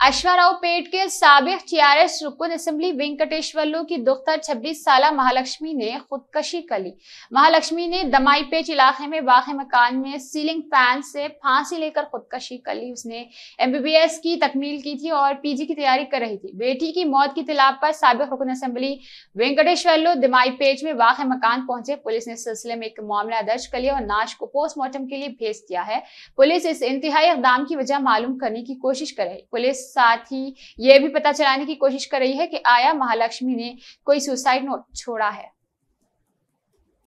अश्वाराव पेट के सबक टीआरएस रुकन असेंबली वेंकटेश्वरलू की दुख्तर 26 साल महालक्ष्मी ने खुदकशी कर ली। महालक्ष्मी ने दमाई पेच इलाके में वाक़ मकान में सीलिंग फ़ैन से फांसी लेकर खुदकशी कर ली। उसने एमबीबीएस की तकमील की थी और पीजी की तैयारी कर रही थी। बेटी की मौत की तलाब पर सबक रुकन असेंबली वेंकटेश्वरलू दमाई पेच में वाक़ मकान पहुँचे। पुलिस ने सिलसिले में एक मामला दर्ज कर लिया और नाश को पोस्टमार्टम के लिए भेज दिया है। पुलिस इस इंतहाई इकदाम की वजह मालूम करने की कोशिश कर रही पुलिस साथ ही ये भी पता चलाने की कोशिश कर रही है कि आया महालक्ष्मी ने कोई सुसाइड नोट छोड़ा है।